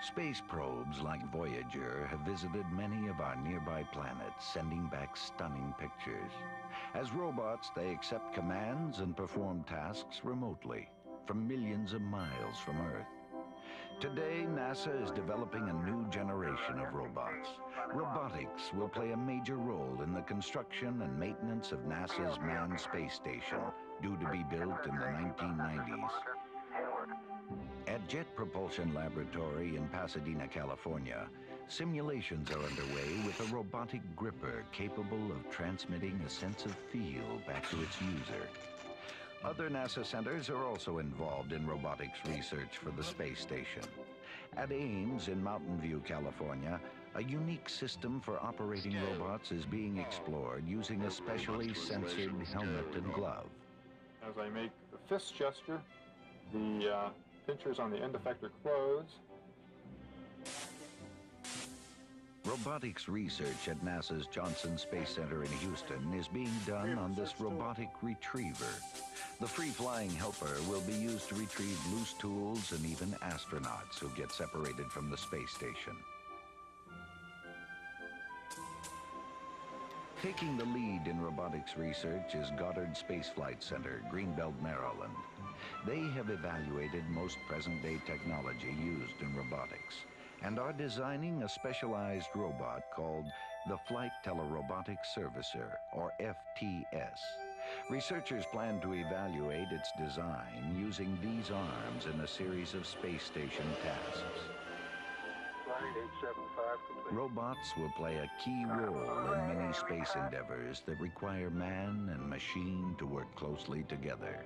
Space probes like Voyager have visited many of our nearby planets, sending back stunning pictures. As robots, they accept commands and perform tasks remotely, from millions of miles from Earth. Today, NASA is developing a new generation of robots. Robotics will play a major role in the construction and maintenance of NASA's manned space station, due to be built in the 1990s. Jet Propulsion Laboratory in Pasadena, California, simulations are underway with a robotic gripper capable of transmitting a sense of feel back to its user. Other NASA centers are also involved in robotics research for the space station. At Ames in Mountain View, California, a unique system for operating robots is being explored using a specially sensored helmet and glove. As I make the fist gesture, the uh, pinchers on the end effector close. Robotics research at NASA's Johnson Space Center in Houston is being done on this robotic retriever. The free-flying helper will be used to retrieve loose tools and even astronauts who get separated from the space station. Taking the lead in robotics research is Goddard Space Flight Center, Greenbelt, Maryland. They have evaluated most present-day technology used in robotics and are designing a specialized robot called the Flight Telerobotic Servicer, or FTS. Researchers plan to evaluate its design using these arms in a series of space station tasks. Robots will play a key role in many space endeavors that require man and machine to work closely together.